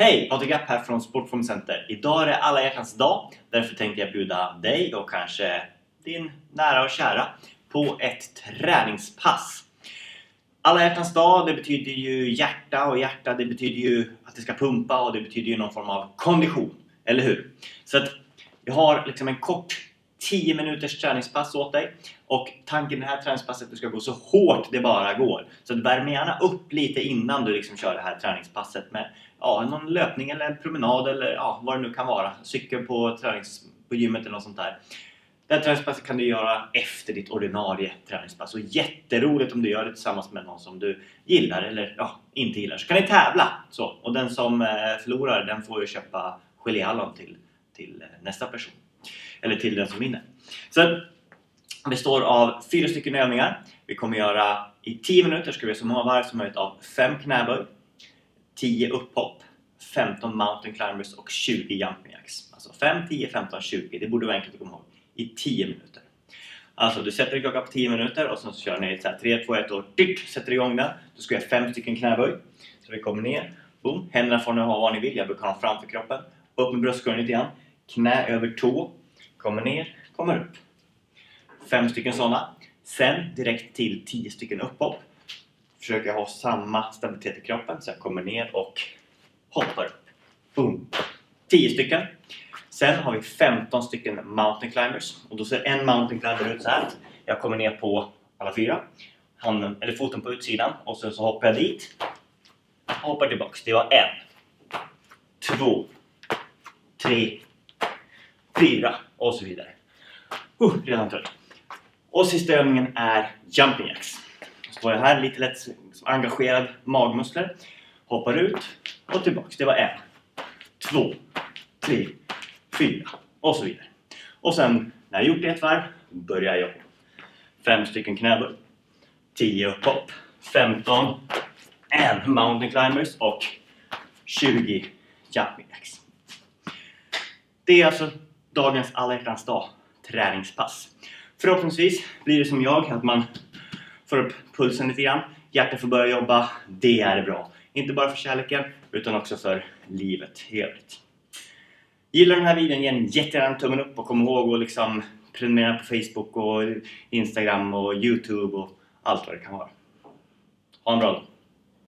Hej! Patrik App här från Sportformcenter. Idag är det alla hjärtans dag. Därför tänkte jag bjuda dig och kanske din nära och kära på ett träningspass. Alla hjärtans dag, det betyder ju hjärta och hjärta det betyder ju att det ska pumpa och det betyder ju någon form av kondition. Eller hur? Så att jag har liksom en kort 10 minuters träningspass åt dig. Och tanken med det här träningspasset är att du ska gå så hårt det bara går. Så värm gärna upp lite innan du liksom kör det här träningspasset med ja, någon löpning eller en promenad eller ja, vad det nu kan vara. Cykel på, tränings, på gymmet eller något sånt där. Det här träningspasset kan du göra efter ditt ordinarie träningspass. Och jätteroligt om du gör det tillsammans med någon som du gillar eller ja, inte gillar. Så kan ni tävla! Så. Och den som eh, förlorar den får ju köpa geléhallon till, till eh, nästa person. Eller till den som vinner. Så består av fyra stycken övningar. Vi kommer göra i 10 minuter ska vi göra så många varv som möjligt av 5 knäböj, 10 upphopp, 15 mountain climbers och 20 jumping jacks. Alltså 5, 10, 15, 20. Det borde vara enkelt att komma ihåg. I 10 minuter. Alltså du sätter klockan på 10 minuter och sen så kör ni så här 3, 2, 1 och dyrt, sätter igång den. Då ska göra 5 stycken knäböj. Så vi kommer ner. Boom. Händerna får ni ha var ni vill. Jag brukar ha dem framför kroppen. Upp med bröstkorgen lite grann. Knä över tå. Kommer ner, kommer upp. Fem stycken sådana. Sen direkt till 10 stycken upphopp. Försöker ha samma stabilitet i kroppen så jag kommer ner och hoppar upp. Boom! 10 stycken. Sen har vi 15 stycken mountain climbers. Och då ser en mountain climber ut så här. Jag kommer ner på alla fyra. Handen, eller foten på utsidan. Och sen så hoppar jag dit. Hoppar tillbaks. Det var en. Två. Tre. Fyra. Och så vidare. Uh, redan trött. Och sista övningen är jumping jacks. Så står jag här lite lätt engagerad magmuskler. Hoppar ut och tillbaks. Det var en, två, tre, fyra och så vidare. Och sen när jag gjort det ett varv börjar jag Fem stycken knäböj, tio upphopp, 15 en mountain climbers och 20 jumping jacks. Det är alltså dagens alla hjärtans dag träningspass. Förhoppningsvis blir det som jag, att man får upp pulsen lite grann. Hjärtat får börja jobba. Det är bra. Inte bara för kärleken, utan också för livet i övrigt. Gillar den här videon, ge den jättegärna tummen upp och kom ihåg att liksom prenumerera på Facebook och Instagram och Youtube och allt vad det kan vara. Ha en bra dag!